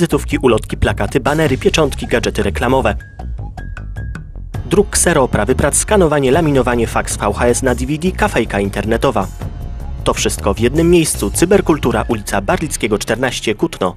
Wizytówki, ulotki, plakaty, banery, pieczątki, gadżety reklamowe. Druk ksero, oprawy prac, skanowanie, laminowanie, faks VHS na DVD, kafejka internetowa. To wszystko w jednym miejscu. Cyberkultura, ulica Barlickiego 14, Kutno.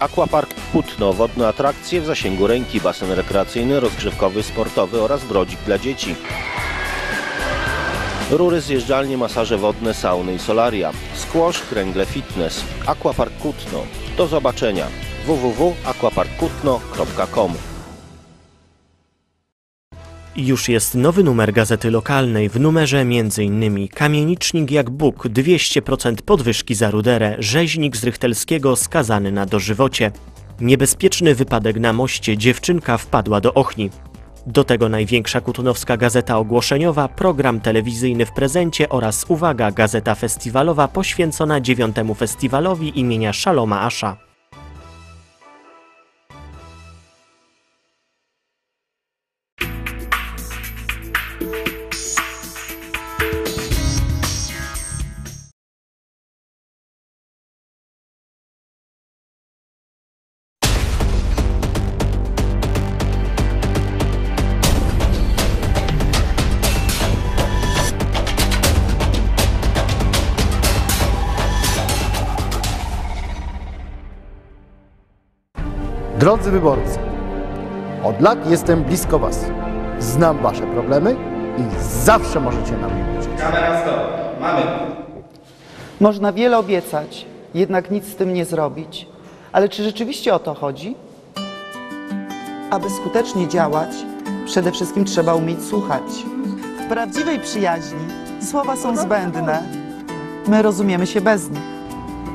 Aquapark Putno, wodne atrakcje w zasięgu ręki, basen rekreacyjny, rozgrzewkowy, sportowy oraz brodzik dla dzieci. Rury, zjeżdżalnie, masaże wodne, sauny i solaria. Squash, kręgle fitness. Aquapark Kutno. Do zobaczenia. www.aquaparkkutno.com Już jest nowy numer gazety lokalnej. W numerze m.in. Kamienicznik jak Bóg, 200% podwyżki za ruderę, rzeźnik z Rychtelskiego skazany na dożywocie. Niebezpieczny wypadek na moście, dziewczynka wpadła do ochni. Do tego największa kutunowska gazeta ogłoszeniowa, program telewizyjny w prezencie oraz, uwaga, gazeta festiwalowa poświęcona dziewiątemu festiwalowi imienia Szaloma Asza. Drodzy wyborcy, od lat jestem blisko Was. Znam Wasze problemy i zawsze możecie na mnie liczyć. Kamera stop. Mamy. Można wiele obiecać, jednak nic z tym nie zrobić. Ale czy rzeczywiście o to chodzi? Aby skutecznie działać, przede wszystkim trzeba umieć słuchać. W prawdziwej przyjaźni słowa są zbędne. My rozumiemy się bez nich.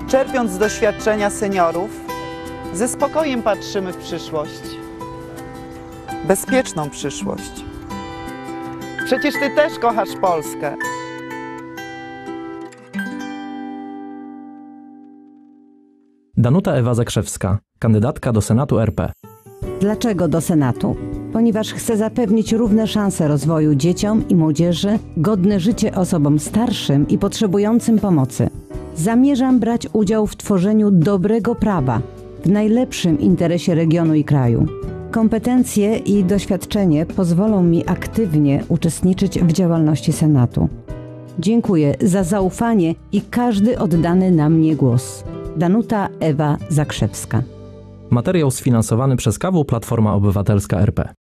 Czerpiąc z doświadczenia seniorów, ze spokojem patrzymy w przyszłość. Bezpieczną przyszłość. Przecież ty też kochasz Polskę. Danuta Ewa Zakrzewska, kandydatka do Senatu RP. Dlaczego do Senatu? Ponieważ chcę zapewnić równe szanse rozwoju dzieciom i młodzieży, godne życie osobom starszym i potrzebującym pomocy. Zamierzam brać udział w tworzeniu dobrego prawa w najlepszym interesie regionu i kraju. Kompetencje i doświadczenie pozwolą mi aktywnie uczestniczyć w działalności Senatu. Dziękuję za zaufanie i każdy oddany na mnie głos. Danuta Ewa Zakrzewska. Materiał sfinansowany przez KW Platforma Obywatelska RP.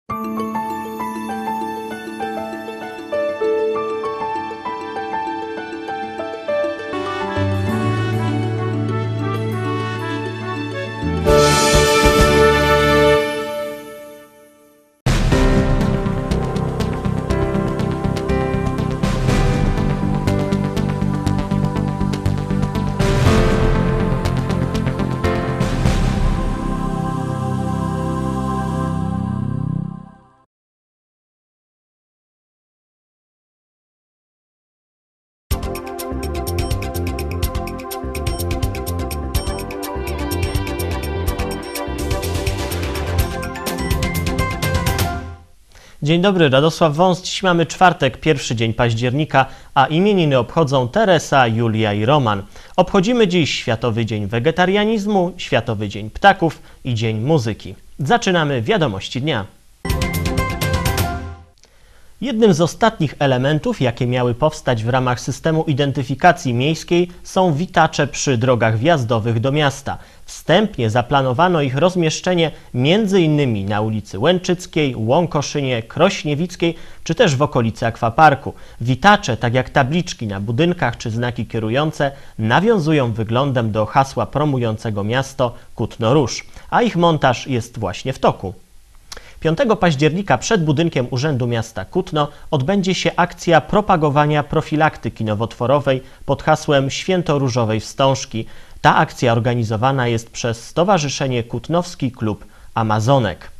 Dzień dobry, Radosław Wąs. Dziś mamy czwartek, pierwszy dzień października, a imieniny obchodzą Teresa, Julia i Roman. Obchodzimy dziś Światowy Dzień Wegetarianizmu, Światowy Dzień Ptaków i Dzień Muzyki. Zaczynamy wiadomości dnia. Jednym z ostatnich elementów, jakie miały powstać w ramach systemu identyfikacji miejskiej, są witacze przy drogach wjazdowych do miasta. Wstępnie zaplanowano ich rozmieszczenie m.in. na ulicy Łęczyckiej, Łąkoszynie, Krośniewickiej czy też w okolicy akwaparku. Witacze, tak jak tabliczki na budynkach czy znaki kierujące, nawiązują wyglądem do hasła promującego miasto Kutno Róż, a ich montaż jest właśnie w toku. 5 października przed budynkiem Urzędu Miasta Kutno odbędzie się akcja propagowania profilaktyki nowotworowej pod hasłem Święto Różowej Wstążki. Ta akcja organizowana jest przez Stowarzyszenie Kutnowski Klub Amazonek.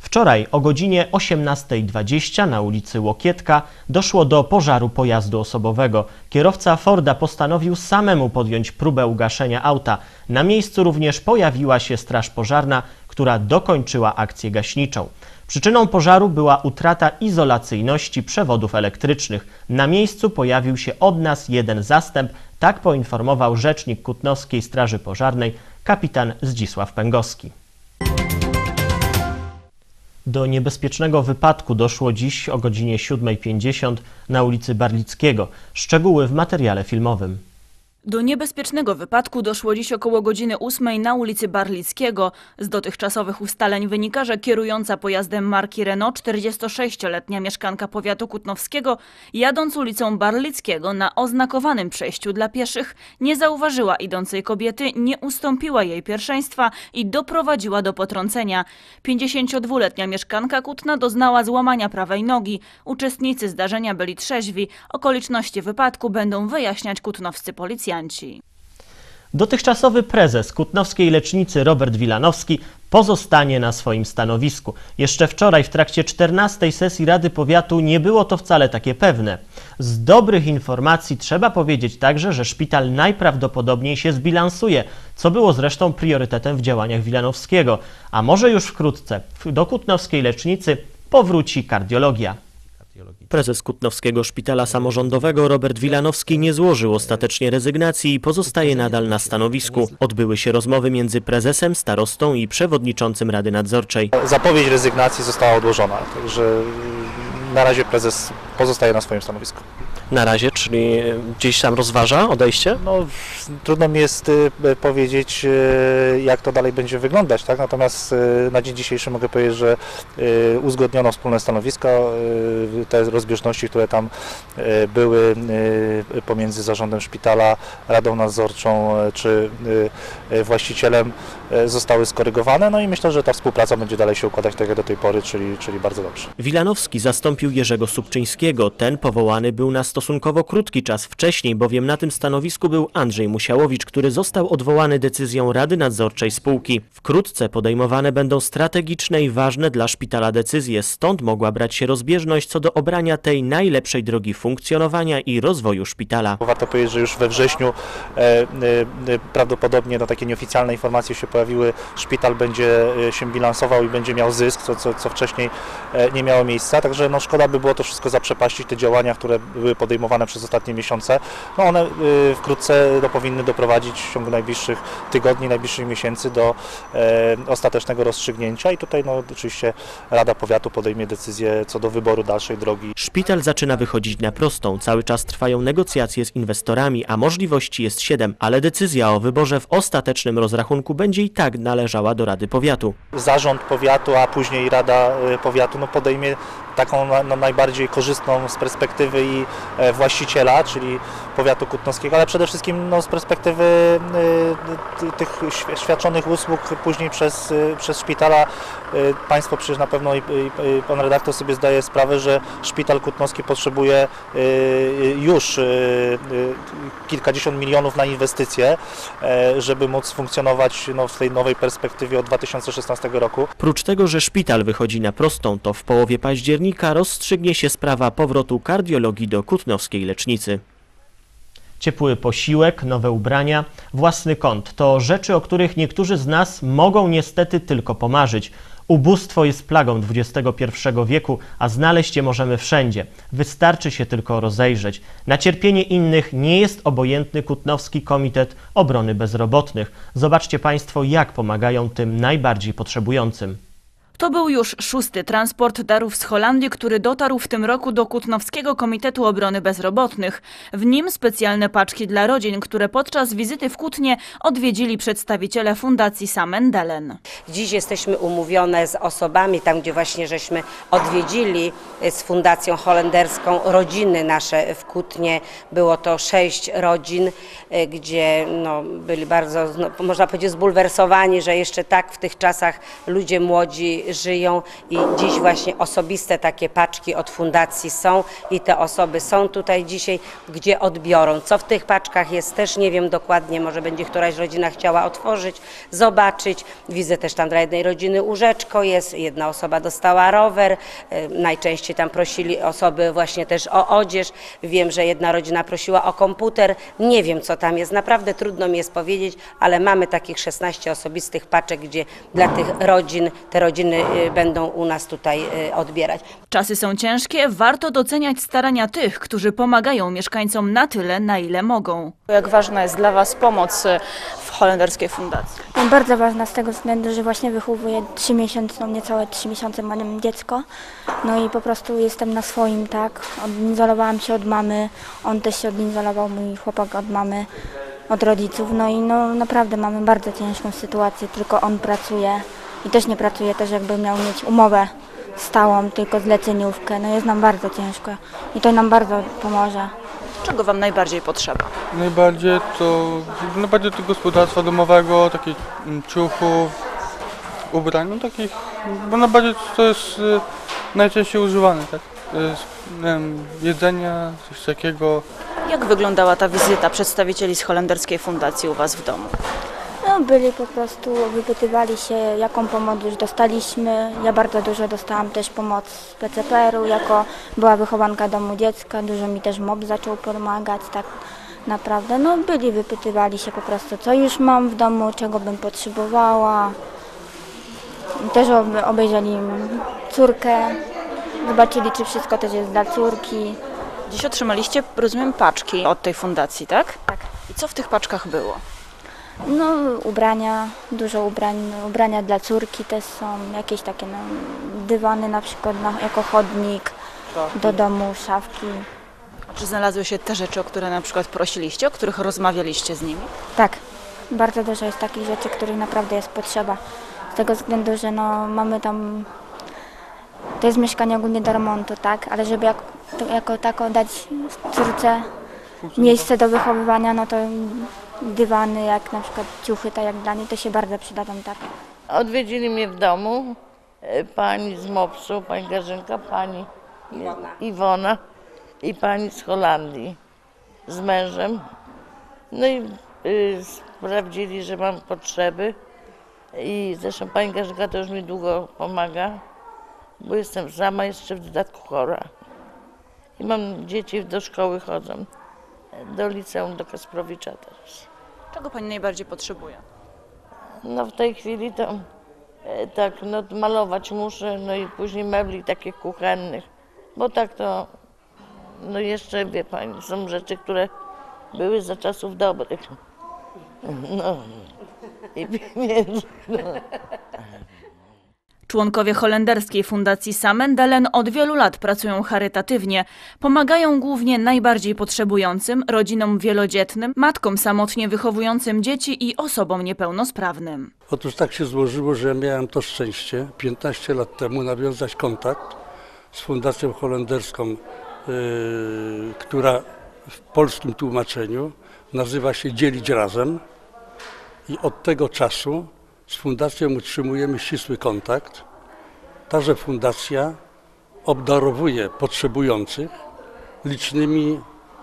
Wczoraj o godzinie 18.20 na ulicy Łokietka doszło do pożaru pojazdu osobowego. Kierowca Forda postanowił samemu podjąć próbę ugaszenia auta. Na miejscu również pojawiła się straż pożarna, która dokończyła akcję gaśniczą. Przyczyną pożaru była utrata izolacyjności przewodów elektrycznych. Na miejscu pojawił się od nas jeden zastęp, tak poinformował rzecznik Kutnowskiej Straży Pożarnej kapitan Zdzisław Pęgowski. Do niebezpiecznego wypadku doszło dziś o godzinie 7.50 na ulicy Barlickiego. Szczegóły w materiale filmowym. Do niebezpiecznego wypadku doszło dziś około godziny 8 na ulicy Barlickiego. Z dotychczasowych ustaleń wynika, że kierująca pojazdem marki Renault 46-letnia mieszkanka powiatu kutnowskiego, jadąc ulicą Barlickiego na oznakowanym przejściu dla pieszych, nie zauważyła idącej kobiety, nie ustąpiła jej pierwszeństwa i doprowadziła do potrącenia. 52-letnia mieszkanka Kutna doznała złamania prawej nogi. Uczestnicy zdarzenia byli trzeźwi. Okoliczności wypadku będą wyjaśniać kutnowscy policjanci. Dotychczasowy prezes Kutnowskiej Lecznicy Robert Wilanowski pozostanie na swoim stanowisku. Jeszcze wczoraj w trakcie 14 sesji Rady Powiatu nie było to wcale takie pewne. Z dobrych informacji trzeba powiedzieć także, że szpital najprawdopodobniej się zbilansuje, co było zresztą priorytetem w działaniach Wilanowskiego. A może już wkrótce do Kutnowskiej Lecznicy powróci kardiologia. Prezes Kutnowskiego Szpitala Samorządowego Robert Wilanowski nie złożył ostatecznie rezygnacji i pozostaje nadal na stanowisku. Odbyły się rozmowy między prezesem, starostą i przewodniczącym Rady Nadzorczej. Zapowiedź rezygnacji została odłożona, także na razie prezes pozostaje na swoim stanowisku. Na razie, czyli gdzieś tam rozważa odejście? No, trudno mi jest y, powiedzieć, y, jak to dalej będzie wyglądać, tak? natomiast y, na dzień dzisiejszy mogę powiedzieć, że uzgodniono wspólne stanowiska, y, te rozbieżności, które tam były pomiędzy zarządem szpitala, radą nadzorczą y, czy właścicielem zostały skorygowane, no i myślę, że ta współpraca będzie dalej się układać tak jak do tej pory, czyli, czyli bardzo dobrze. Wilanowski zastąpił Jerzego Subczyńskiego. Ten powołany był na stosunkowo krótki czas wcześniej, bowiem na tym stanowisku był Andrzej Musiałowicz, który został odwołany decyzją Rady Nadzorczej spółki. Wkrótce podejmowane będą strategiczne i ważne dla szpitala decyzje, stąd mogła brać się rozbieżność co do obrania tej najlepszej drogi funkcjonowania i rozwoju szpitala. Warto powiedzieć, że już we wrześniu e, e, e, prawdopodobnie no, takie nieoficjalne informacje się pojawiły, szpital będzie e, się bilansował i będzie miał zysk, co, co, co wcześniej e, nie miało miejsca, także no, szkoda by było to wszystko zaprzepaścić, te działania, które były podejmowane przez ostatnie miesiące, no one y, wkrótce no, powinny doprowadzić w ciągu najbliższych tygodni, najbliższych miesięcy do e, ostatecznego rozstrzygnięcia i tutaj no, oczywiście Rada Powiatu podejmie decyzję co do wyboru dalszej drogi. Szpital zaczyna wychodzić na prostą. Cały czas trwają negocjacje z inwestorami, a możliwości jest siedem, ale decyzja o wyborze w ostatecznym rozrachunku będzie i tak należała do Rady Powiatu. Zarząd powiatu, a później Rada y, Powiatu no, podejmie taką no, najbardziej korzystną z perspektywy i e, właściciela, czyli powiatu kutnowskiego, ale przede wszystkim no, z perspektywy y, ty- tych świ- świadczonych usług później przez, y, przez szpitala. Y, Państwo przecież na pewno i, i, pan redaktor sobie zdaje sprawę, że szpital kutnowski potrzebuje y, y, już y, y, kilkadziesiąt milionów na inwestycje, e, żeby móc funkcjonować no, w tej nowej perspektywie od 2016 roku. Prócz tego, że szpital wychodzi na prostą, to w połowie października rozstrzygnie się sprawa powrotu kardiologii do kutnowskiej lecznicy. Ciepły posiłek, nowe ubrania, własny kąt to rzeczy, o których niektórzy z nas mogą niestety tylko pomarzyć. Ubóstwo jest plagą XXI wieku, a znaleźć je możemy wszędzie. Wystarczy się tylko rozejrzeć. Na cierpienie innych nie jest obojętny Kutnowski Komitet Obrony Bezrobotnych. Zobaczcie Państwo, jak pomagają tym najbardziej potrzebującym. To był już szósty transport darów z Holandii, który dotarł w tym roku do Kutnowskiego Komitetu Obrony Bezrobotnych. W nim specjalne paczki dla rodzin, które podczas wizyty w Kutnie odwiedzili przedstawiciele Fundacji Samendelen. Dziś jesteśmy umówione z osobami, tam gdzie właśnie żeśmy odwiedzili y, z Fundacją Holenderską rodziny nasze w Kutnie. Było to sześć rodzin, y, gdzie no, byli bardzo, no, można powiedzieć, zbulwersowani, że jeszcze tak w tych czasach ludzie młodzi żyją i dziś właśnie osobiste takie paczki od Fundacji są i te osoby są tutaj dzisiaj, gdzie odbiorą. Co w tych paczkach jest też nie wiem dokładnie, może będzie któraś rodzina chciała otworzyć, zobaczyć. Widzę też tam dla jednej rodziny łóżeczko jest, jedna osoba dostała rower, e, najczęściej tam prosili osoby właśnie też o odzież. Wiem, że jedna rodzina prosiła o komputer, nie wiem co tam jest, naprawdę trudno mi jest powiedzieć, ale mamy takich 16 osobistych paczek, gdzie dla tych rodzin, te rodziny e, będą u nas tutaj e, odbierać. Czasy są ciężkie, warto doceniać starania tych, którzy pomagają mieszkańcom na tyle, na ile mogą. Jak ważna jest dla Was pomoc w holenderskiej fundacji? No, Bardzo ważna z tego względu, że właśnie wychowuję 3 miesiące, no niecałe 3 miesiące mam dziecko. No i po prostu jestem na swoim, tak. Odizolowałam się od mamy, on też się odizolował, mój chłopak od mamy, od rodziców. No i no naprawdę mamy bardzo ciężką sytuację, tylko on pracuje i też nie pracuje też jakby miał mieć umowę stałą, tylko zleceniówkę. No jest nam bardzo ciężko i to nam bardzo pomoże. Czego Wam najbardziej potrzeba? Najbardziej to, najbardziej to gospodarstwa domowego, takich mm, ciuchów, ubrań, no takich, bo najbardziej to jest y, najczęściej używane, tak? Wiem, jedzenia, coś takiego. Jak wyglądała ta wizyta przedstawicieli z holenderskiej fundacji u Was w domu? No, byli po prostu, wypytywali się, jaką pomoc już dostaliśmy. Ja bardzo dużo dostałam też pomoc z PCPR-u, jako była wychowanka domu dziecka. Dużo mi też MOB zaczął pomagać, tak naprawdę. No, byli, wypytywali się po prostu, co już mam w domu, czego bym potrzebowała. Też ob- obejrzeli córkę, zobaczyli, czy wszystko też jest dla córki. Dziś otrzymaliście, rozumiem, paczki od tej fundacji, tak? Tak. I co w tych paczkach było? No, ubrania, dużo ubrań, ubrania dla córki też są, jakieś takie no, dywany na przykład na, jako chodnik do domu, szafki. Czy znalazły się te rzeczy, o które na przykład prosiliście, o których rozmawialiście z nimi? Tak, bardzo dużo jest takich rzeczy, których naprawdę jest potrzeba. Z tego względu, że no, mamy tam, to jest mieszkanie ogólnie do remontu, tak, ale żeby jak, to, jako tako dać córce miejsce do wychowywania, no to dywany, jak na przykład ciuchy, tak jak dla niej, to się bardzo przydadzą, tak. Odwiedzili mnie w domu e, pani z MOPS-u, pani Grażynka, pani Iwona. Iwona i pani z Holandii z mężem. No i y, sprawdzili, że mam potrzeby i zresztą pani Grażynka to już mi długo pomaga, bo jestem sama jeszcze w dodatku chora. I mam dzieci do szkoły chodzą, do liceum, do Kasprowicza teraz. Czego Pani najbardziej potrzebuje? No w tej chwili to e, tak, no malować muszę, no i później mebli takich kuchennych, bo tak to No jeszcze, wie pani, są rzeczy, które były za czasów dobrych. No i pieniędzy. No. Członkowie holenderskiej fundacji Samendelen od wielu lat pracują charytatywnie. Pomagają głównie najbardziej potrzebującym, rodzinom wielodzietnym, matkom samotnie wychowującym dzieci i osobom niepełnosprawnym. Otóż tak się złożyło, że miałem to szczęście 15 lat temu nawiązać kontakt z Fundacją Holenderską, yy, która w polskim tłumaczeniu nazywa się Dzielić Razem. I od tego czasu z Fundacją utrzymujemy ścisły kontakt. Taże fundacja obdarowuje potrzebujących licznymi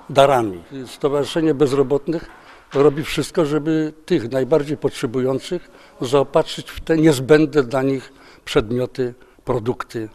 darami. Stowarzyszenie Bezrobotnych robi wszystko, żeby tych najbardziej potrzebujących zaopatrzyć w te niezbędne dla nich przedmioty, produkty.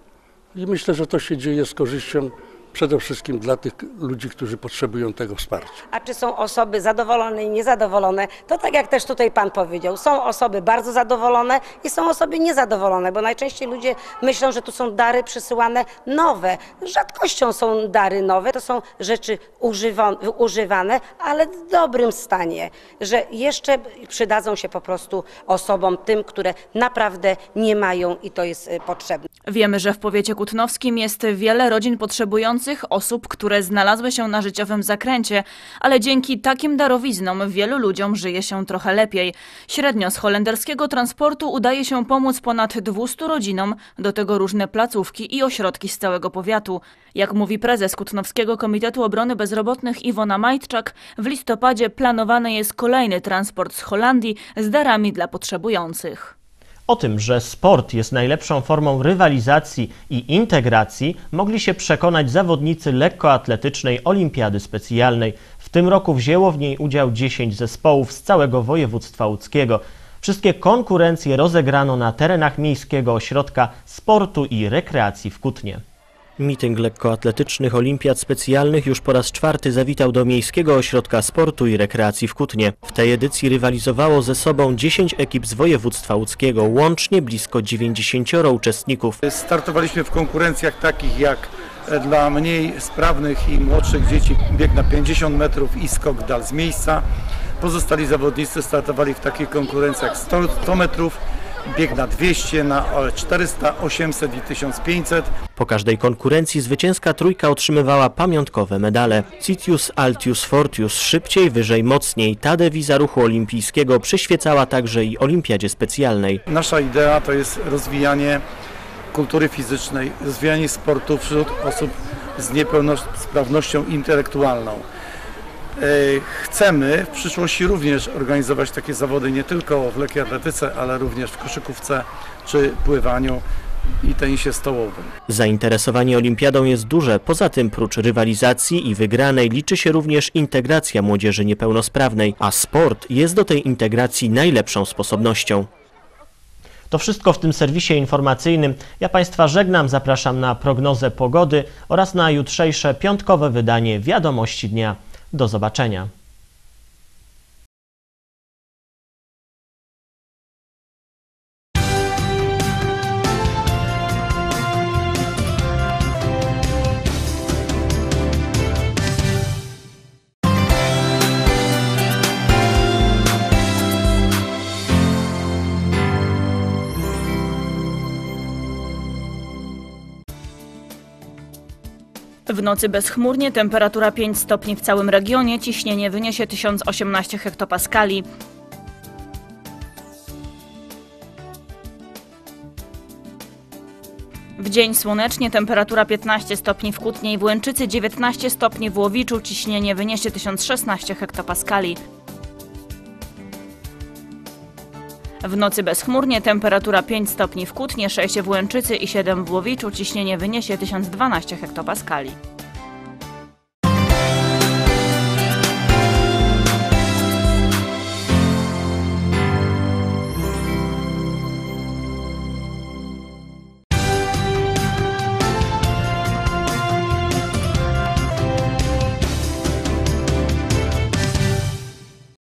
I myślę, że to się dzieje z korzyścią przede wszystkim dla tych ludzi, którzy potrzebują tego wsparcia. A czy są osoby zadowolone i niezadowolone? To tak jak też tutaj Pan powiedział, są osoby bardzo zadowolone i są osoby niezadowolone, bo najczęściej ludzie myślą, że tu są dary przysyłane nowe. Rzadkością są dary nowe, to są rzeczy używa- używane, ale w dobrym stanie, że jeszcze przydadzą się po prostu osobom tym, które naprawdę nie mają i to jest y, potrzebne. Wiemy, że w powiecie kutnowskim jest wiele rodzin potrzebujących, osób, które znalazły się na życiowym zakręcie, ale dzięki takim darowiznom wielu ludziom żyje się trochę lepiej. Średnio z holenderskiego transportu udaje się pomóc ponad 200 rodzinom, do tego różne placówki i ośrodki z całego powiatu. Jak mówi prezes Kutnowskiego Komitetu Obrony Bezrobotnych Iwona Majtczak, w listopadzie planowany jest kolejny transport z Holandii z darami dla potrzebujących. O tym, że sport jest najlepszą formą rywalizacji i integracji, mogli się przekonać zawodnicy lekkoatletycznej Olimpiady Specjalnej. W tym roku wzięło w niej udział 10 zespołów z całego województwa łódzkiego. Wszystkie konkurencje rozegrano na terenach Miejskiego Ośrodka Sportu i Rekreacji w Kutnie. Mityng lekkoatletycznych olimpiad specjalnych już po raz czwarty zawitał do Miejskiego Ośrodka Sportu i Rekreacji w Kutnie. W tej edycji rywalizowało ze sobą 10 ekip z województwa łódzkiego, łącznie blisko 90 uczestników. Startowaliśmy w konkurencjach takich jak dla mniej sprawnych i młodszych dzieci bieg na 50 metrów i skok dal z miejsca. Pozostali zawodnicy startowali w takich konkurencjach 100, 100 metrów, bieg na 200, na 400, 800 i 1500. Po każdej konkurencji zwycięska trójka otrzymywała pamiątkowe medale. Citius, Altius, Fortius, szybciej, wyżej, mocniej. Ta dewiza ruchu olimpijskiego przyświecała także i Olimpiadzie Specjalnej. Nasza idea to jest rozwijanie kultury fizycznej, rozwijanie sportu wśród osób z niepełnosprawnością intelektualną. E, Chcemy w przyszłości również organizować takie zawody nie tylko w lekkiej atletyce, ale również w koszykówce czy pływaniu i tenisie stołowym. Zainteresowanie olimpiadą jest duże. Poza tym, prócz rywalizacji i wygranej, liczy się również integracja młodzieży niepełnosprawnej, a sport jest do tej integracji najlepszą sposobnością. To wszystko w tym serwisie informacyjnym. Ja Państwa żegnam, zapraszam na prognozę pogody oraz na jutrzejsze piątkowe wydanie Wiadomości Dnia. Do zobaczenia. W nocy bezchmurnie, temperatura 5 stopni w całym regionie, ciśnienie wyniesie 1018 hektopaskali. W dzień słonecznie, temperatura 15 stopni w Kutnie i w Łęczycy, 19 stopni w Łowiczu, ciśnienie wyniesie 1016 hektopaskali. W nocy bezchmurnie, temperatura 5 stopni w Kutnie, 6 w Łęczycy i 7 w Łowiczu, ciśnienie wyniesie 1012 hektopaskali.